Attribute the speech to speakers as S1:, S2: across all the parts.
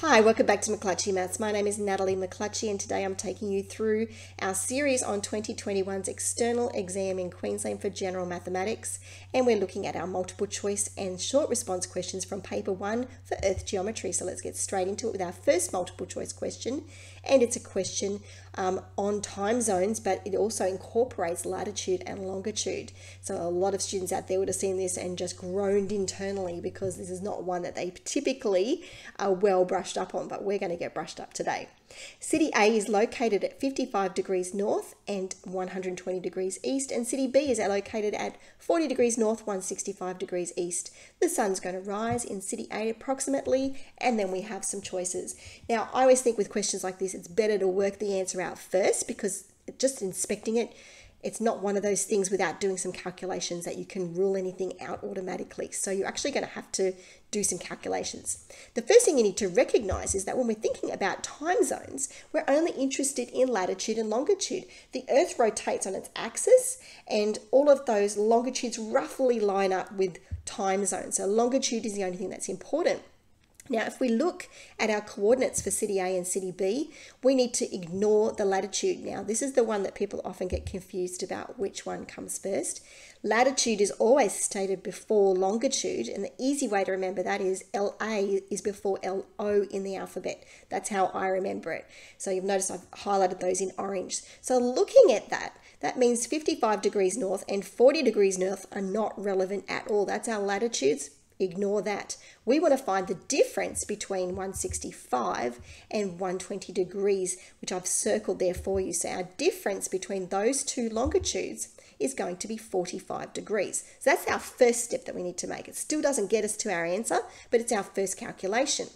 S1: Hi, welcome back to McClatchey Maths. My name is Natalie McClatchey, and today I'm taking you through our series on 2021's external exam in Queensland for General Mathematics, and we're looking at our multiple choice and short response questions from paper one for Earth Geometry. So let's get straight into it with our first multiple choice question, and it's a question um, on time zones, but it also incorporates latitude and longitude. So a lot of students out there would have seen this and just groaned internally because this is not one that they typically are well brushed up on, but we're going to get brushed up today. City A is located at 55 degrees north and 120 degrees east, and City B is located at 40 degrees north, 165 degrees east. The sun's going to rise in City A approximately, and then we have some choices. Now, I always think with questions like this, it's better to work the answer out first because just inspecting it, it's not one of those things without doing some calculations that you can rule anything out automatically. So you're actually going to have to do some calculations. The first thing you need to recognize is that when we're thinking about time zones, we're only interested in latitude and longitude. The Earth rotates on its axis, and all of those longitudes roughly line up with time zones. So longitude is the only thing that's important. Now, if we look at our coordinates for city A and city B, we need to ignore the latitude. Now, this is the one that people often get confused about which one comes first. Latitude is always stated before longitude, and the easy way to remember that is LA is before LO in the alphabet. That's how I remember it. So you've noticed I've highlighted those in orange. So looking at that, that means 55 degrees north and 40 degrees north are not relevant at all. That's our latitudes ignore that. We want to find the difference between 165 and 120 degrees, which I've circled there for you. So our difference between those two longitudes is going to be 45 degrees. So that's our first step that we need to make. It still doesn't get us to our answer, but it's our first calculation.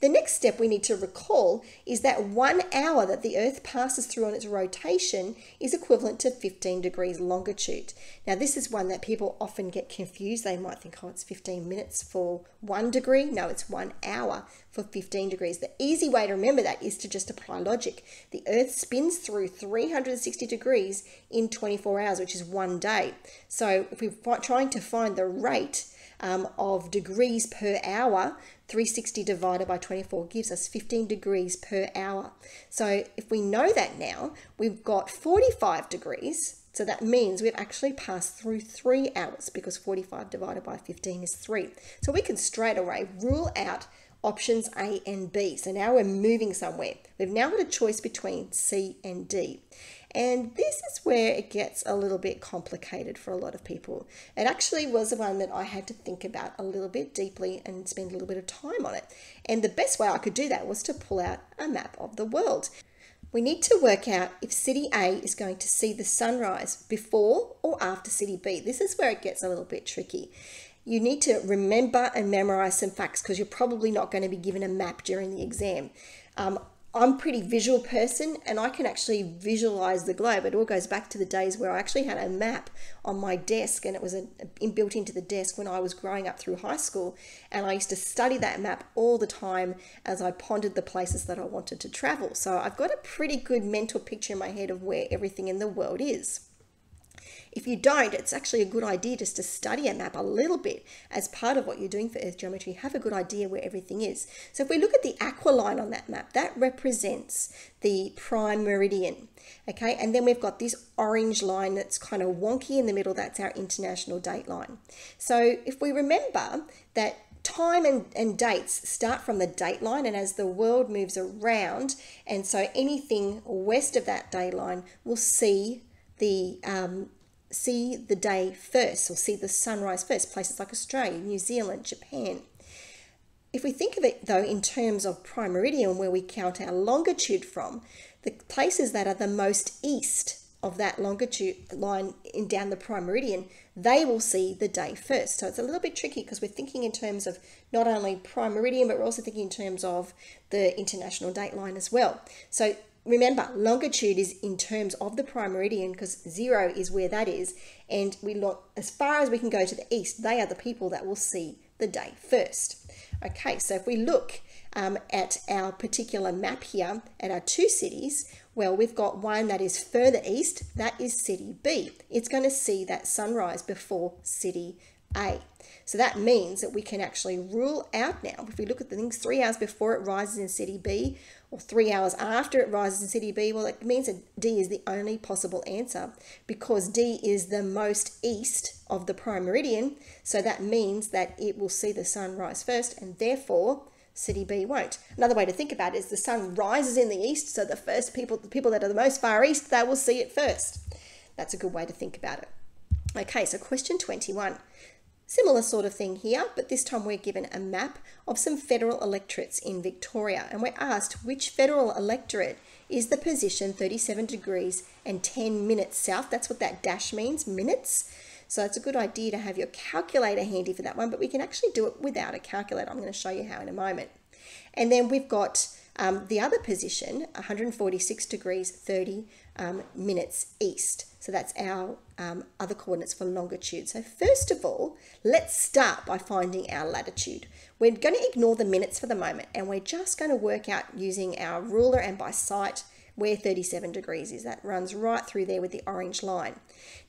S1: The next step we need to recall is that one hour that the Earth passes through on its rotation is equivalent to 15 degrees longitude. Now this is one that people often get confused. They might think, oh, it's 15 minutes for one degree. No, it's one hour for 15 degrees. The easy way to remember that is to just apply logic. The Earth spins through 360 degrees in 24 hours, which is one day. So if we're trying to find the rate um, of degrees per hour, 360 divided by 24 gives us 15 degrees per hour. So if we know that now, we've got 45 degrees. So that means we've actually passed through three hours because 45 divided by 15 is three. So we can straight away rule out options A and B. So now we're moving somewhere. We've now got a choice between C and D. And this is where it gets a little bit complicated for a lot of people. It actually was the one that I had to think about a little bit deeply and spend a little bit of time on it. And the best way I could do that was to pull out a map of the world. We need to work out if City A is going to see the sunrise before or after City B. This is where it gets a little bit tricky. You need to remember and memorize some facts because you're probably not going to be given a map during the exam. Um, I'm a pretty visual person and I can actually visualize the globe. It all goes back to the days where I actually had a map on my desk and it was a, built into the desk when I was growing up through high school. And I used to study that map all the time as I pondered the places that I wanted to travel. So I've got a pretty good mental picture in my head of where everything in the world is. If you don't, it's actually a good idea just to study a map a little bit as part of what you're doing for Earth geometry. Have a good idea where everything is. So if we look at the aqua line on that map, that represents the prime meridian. Okay, and then we've got this orange line that's kind of wonky in the middle, that's our international date line. So if we remember that time and, and dates start from the date line and as the world moves around and so anything west of that date line will see the um, see the day first or see the sunrise first, places like Australia, New Zealand, Japan. If we think of it though in terms of prime meridian, where we count our longitude from, the places that are the most east of that longitude line in down the prime meridian, they will see the day first. So it's a little bit tricky because we're thinking in terms of not only prime meridian, but we're also thinking in terms of the international date line as well. So remember, longitude is in terms of the prime meridian because zero is where that is. And we look as far as we can go to the east, they are the people that will see the day first. Okay, so if we look um, at our particular map here at our two cities, well, we've got one that is further east, that is city B. It's going to see that sunrise before city A. So that means that we can actually rule out now, if we look at the things three hours before it rises in city B or three hours after it rises in city B, well, it means that D is the only possible answer because D is the most east of the prime meridian. So that means that it will see the sun rise first and therefore city B won't. Another way to think about it is the sun rises in the east, so the first people, the people that are the most far east, they will see it first. That's a good way to think about it. Okay, so question 21. Similar sort of thing here, but this time we're given a map of some federal electorates in Victoria and we're asked which federal electorate is the position 37 degrees and 10 minutes south. That's what that dash means, minutes. So it's a good idea to have your calculator handy for that one, but we can actually do it without a calculator. I'm going to show you how in a moment. And then we've got um, the other position, 146 degrees 30 um, minutes east. So that's our um, other coordinates for longitude. So first of all, let's start by finding our latitude. We're going to ignore the minutes for the moment and we're just going to work out using our ruler and by sight where 37 degrees is. That runs right through there with the orange line.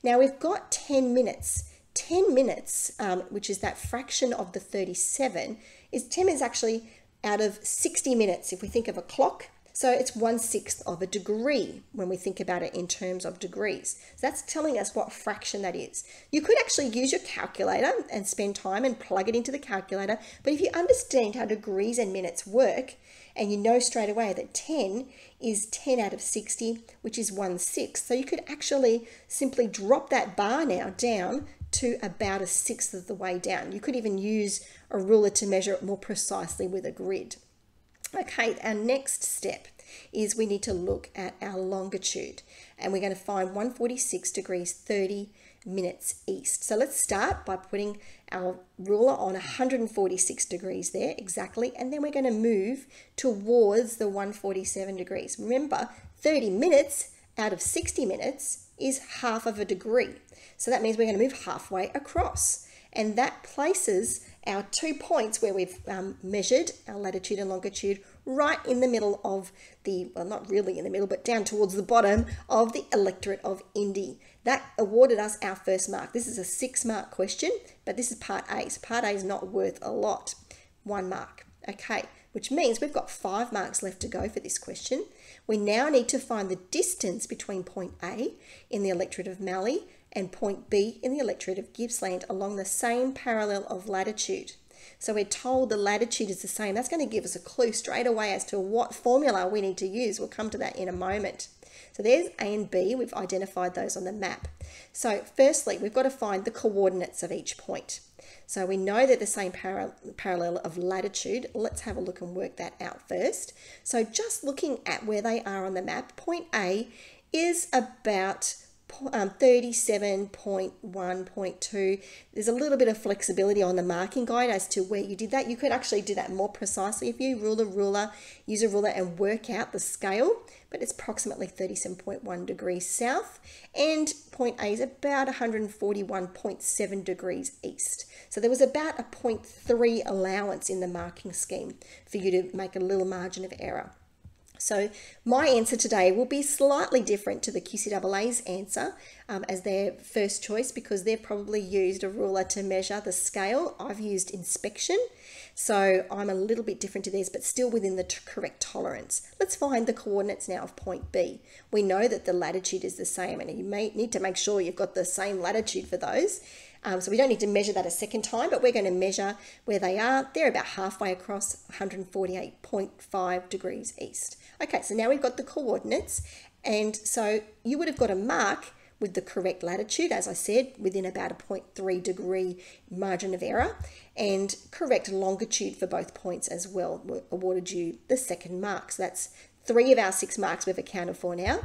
S1: Now we've got 10 minutes. 10 minutes, um, which is that fraction of the 37, is 10 minutes actually out of 60 minutes if we think of a clock so it's one sixth of a degree when we think about it in terms of degrees. So that's telling us what fraction that is. You could actually use your calculator and spend time and plug it into the calculator. But if you understand how degrees and minutes work, and you know straight away that 10 is 10 out of 60, which is one sixth. So you could actually simply drop that bar now down to about a sixth of the way down. You could even use a ruler to measure it more precisely with a grid. Okay, our next step is we need to look at our longitude and we're going to find 146 degrees 30 minutes east. So let's start by putting our ruler on 146 degrees there exactly and then we're going to move towards the 147 degrees. Remember 30 minutes out of 60 minutes is half of a degree. So that means we're going to move halfway across and that places our two points where we've um, measured our latitude and longitude right in the middle of the, well, not really in the middle, but down towards the bottom of the electorate of Indi. That awarded us our first mark. This is a six mark question, but this is part A. So part A is not worth a lot. One mark. Okay, which means we've got five marks left to go for this question. We now need to find the distance between point A in the electorate of Mallee and point B in the electorate of Gippsland along the same parallel of latitude. So we're told the latitude is the same. That's going to give us a clue straight away as to what formula we need to use. We'll come to that in a moment. So there's A and B. We've identified those on the map. So firstly, we've got to find the coordinates of each point. So we know they're the same para parallel of latitude. Let's have a look and work that out first. So just looking at where they are on the map, point A is about um, 37.1.2. There's a little bit of flexibility on the marking guide as to where you did that. You could actually do that more precisely if you rule a ruler, use a ruler and work out the scale, but it's approximately 37.1 degrees south and point A is about 141.7 degrees east. So there was about a 0.3 allowance in the marking scheme for you to make a little margin of error. So my answer today will be slightly different to the QCAA's answer um, as their first choice because they've probably used a ruler to measure the scale. I've used inspection. So I'm a little bit different to theirs, but still within the correct tolerance. Let's find the coordinates now of point B. We know that the latitude is the same and you may need to make sure you've got the same latitude for those. Um, so we don't need to measure that a second time, but we're going to measure where they are. They're about halfway across 148.5 degrees east. Okay, so now we've got the coordinates. And so you would have got a mark with the correct latitude, as I said, within about a 0.3 degree margin of error, and correct longitude for both points as well awarded you the second mark. So that's three of our six marks we've accounted for now.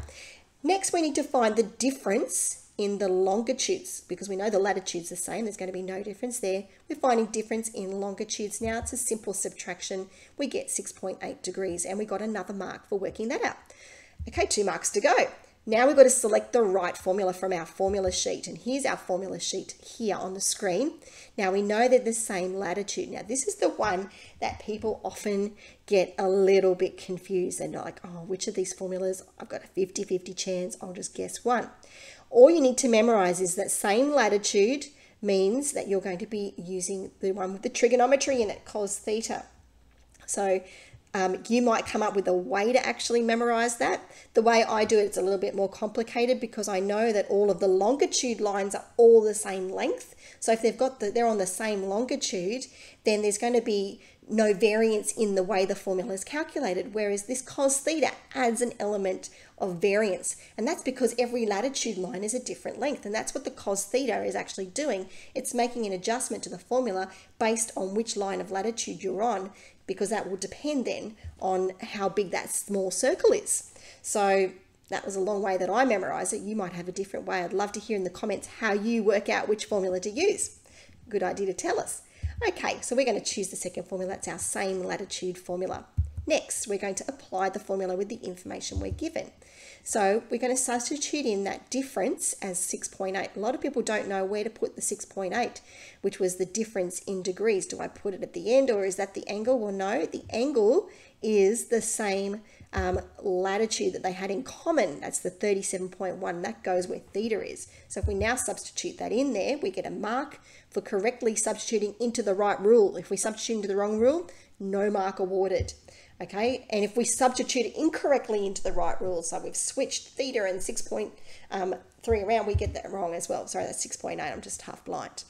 S1: Next, we need to find the difference in the longitudes because we know the latitude's the same. There's going to be no difference there. We're finding difference in longitudes now. It's a simple subtraction. We get 6.8 degrees and we got another mark for working that out. Okay, two marks to go. Now we've got to select the right formula from our formula sheet. And here's our formula sheet here on the screen. Now we know they're the same latitude. Now this is the one that people often get a little bit confused. They're like, oh, which of these formulas? I've got a 50-50 chance. I'll just guess one. All you need to memorize is that same latitude means that you're going to be using the one with the trigonometry in it, cos theta. So um, you might come up with a way to actually memorize that. The way I do it, it's a little bit more complicated because I know that all of the longitude lines are all the same length. So if they've got the, they're on the same longitude, then there's going to be no variance in the way the formula is calculated. Whereas this cos theta adds an element of variance. And that's because every latitude line is a different length. And that's what the cos theta is actually doing. It's making an adjustment to the formula based on which line of latitude you're on because that will depend then on how big that small circle is. So that was a long way that I memorized it. You might have a different way. I'd love to hear in the comments how you work out which formula to use. Good idea to tell us. Okay, so we're going to choose the second formula. That's our same latitude formula. Next, we're going to apply the formula with the information we're given. So we're going to substitute in that difference as 6.8. A lot of people don't know where to put the 6.8, which was the difference in degrees. Do I put it at the end or is that the angle? Well, no, the angle is the same um, latitude that they had in common. That's the 37.1. That goes where theta is. So if we now substitute that in there, we get a mark for correctly substituting into the right rule. If we substitute into the wrong rule, no mark awarded okay? And if we substitute incorrectly into the right rule, so we've switched theta and 6.3 um, around, we get that wrong as well. Sorry, that's 6.8, I'm just half blind.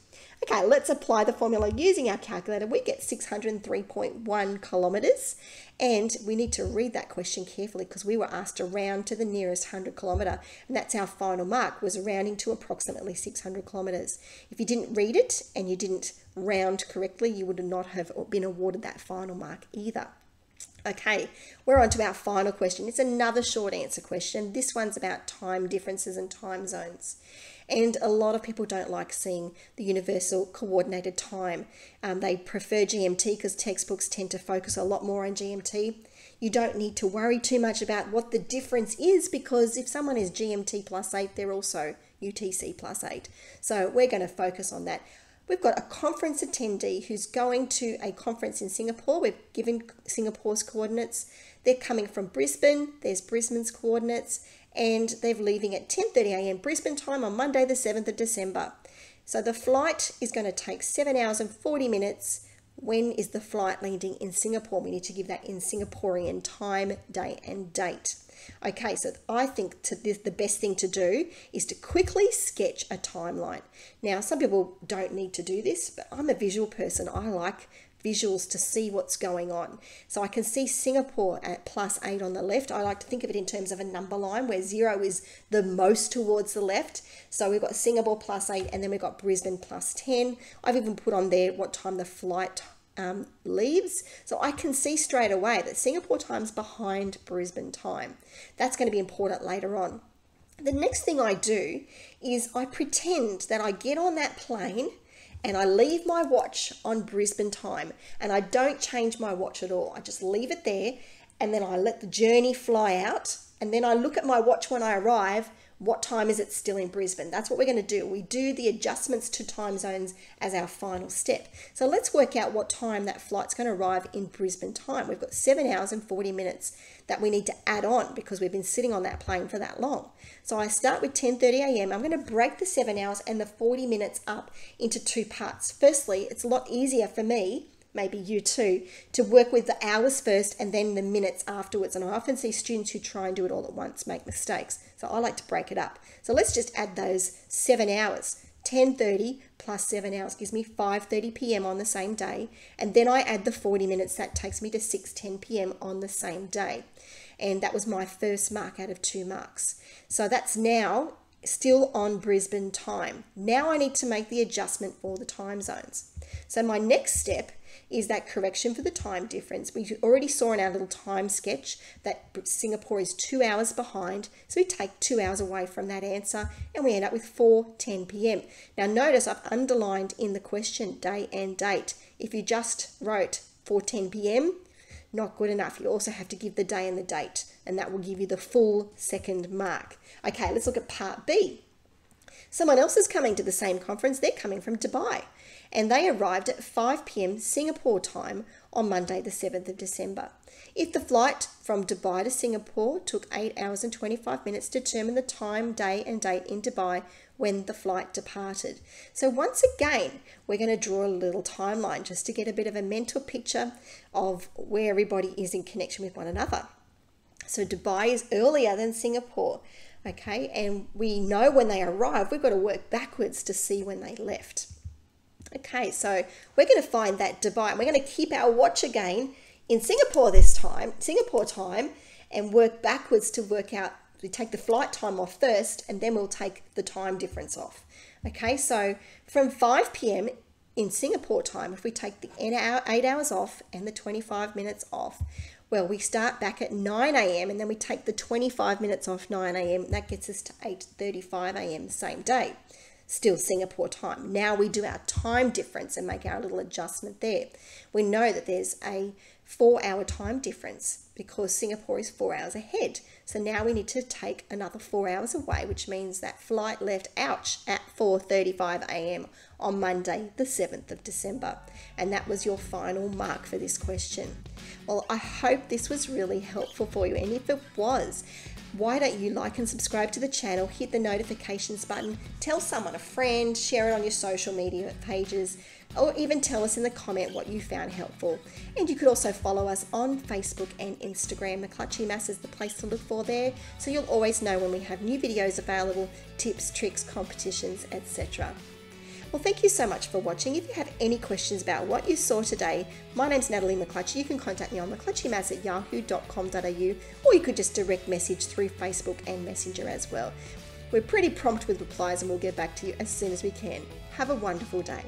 S1: Okay, let's apply the formula using our calculator. We get 603.1 kilometres, and we need to read that question carefully because we were asked to round to the nearest 100 kilometre, and that's our final mark, was rounding to approximately 600 kilometres. If you didn't read it and you didn't round correctly, you would not have been awarded that final mark either. Okay, we're on to our final question. It's another short answer question. This one's about time differences and time zones. And a lot of people don't like seeing the universal coordinated time. Um, they prefer GMT because textbooks tend to focus a lot more on GMT. You don't need to worry too much about what the difference is because if someone is GMT plus 8, they're also UTC plus 8. So we're going to focus on that. We've got a conference attendee who's going to a conference in Singapore. We've given Singapore's coordinates. They're coming from Brisbane. There's Brisbane's coordinates. And they're leaving at 10.30am Brisbane time on Monday the 7th of December. So the flight is going to take 7 hours and 40 minutes. When is the flight landing in Singapore? We need to give that in Singaporean time, day and date. Okay, so I think this, the best thing to do is to quickly sketch a timeline. Now, some people don't need to do this, but I'm a visual person. I like visuals to see what's going on. So I can see Singapore at plus eight on the left. I like to think of it in terms of a number line where zero is the most towards the left. So we've got Singapore plus eight and then we've got Brisbane plus 10. I've even put on there what time the flight um, leaves. So I can see straight away that Singapore time's behind Brisbane time. That's going to be important later on. The next thing I do is I pretend that I get on that plane and I leave my watch on Brisbane time and I don't change my watch at all. I just leave it there and then I let the journey fly out and then I look at my watch when I arrive what time is it still in Brisbane? That's what we're going to do. We do the adjustments to time zones as our final step. So let's work out what time that flight's going to arrive in Brisbane time. We've got 7 hours and 40 minutes that we need to add on because we've been sitting on that plane for that long. So I start with 10:30 a.m. I'm going to break the 7 hours and the 40 minutes up into two parts. Firstly, it's a lot easier for me maybe you too, to work with the hours first and then the minutes afterwards. And I often see students who try and do it all at once make mistakes. So I like to break it up. So let's just add those seven hours. 10.30 plus 7 hours gives me 5.30 p.m. on the same day. And then I add the 40 minutes. That takes me to 6.10 p.m. on the same day. And that was my first mark out of two marks. So that's now still on Brisbane time. Now I need to make the adjustment for the time zones. So my next step is that correction for the time difference. We already saw in our little time sketch that Singapore is two hours behind. So we take two hours away from that answer and we end up with 4.10 p.m. Now notice I've underlined in the question day and date. If you just wrote 4.10 p.m., not good enough. You also have to give the day and the date and that will give you the full second mark. Okay, let's look at part B. Someone else is coming to the same conference. They're coming from Dubai and they arrived at 5 pm Singapore time on Monday, the 7th of December. If the flight from Dubai to Singapore took 8 hours and 25 minutes determine the time, day, and date in Dubai, when the flight departed. So once again, we're going to draw a little timeline just to get a bit of a mental picture of where everybody is in connection with one another. So Dubai is earlier than Singapore, okay? And we know when they arrive, we've got to work backwards to see when they left. Okay, so we're going to find that Dubai, and we're going to keep our watch again in Singapore this time, Singapore time, and work backwards to work out. We take the flight time off first, and then we'll take the time difference off. Okay, so from 5 p.m. in Singapore time, if we take the eight hours off and the 25 minutes off, well, we start back at 9 a.m. and then we take the 25 minutes off 9 a.m. That gets us to 8:35 a.m. same day still Singapore time. Now we do our time difference and make our little adjustment there. We know that there's a four hour time difference because Singapore is four hours ahead. So now we need to take another four hours away, which means that flight left, ouch, at 4.35 a.m. on Monday, the 7th of December. And that was your final mark for this question. Well, I hope this was really helpful for you. And if it was, why don't you like and subscribe to the channel, hit the notifications button, tell someone, a friend, share it on your social media pages, or even tell us in the comment what you found helpful. And you could also follow us on Facebook and Instagram. McClatchey Maths is the place to look for there, so you'll always know when we have new videos available, tips, tricks, competitions, etc. Well, thank you so much for watching. If you have any questions about what you saw today, my name's Natalie McClatchey. You can contact me on mcclatcheymaths at yahoo.com.au or you could just direct message through Facebook and Messenger as well. We're pretty prompt with replies and we'll get back to you as soon as we can. Have a wonderful day.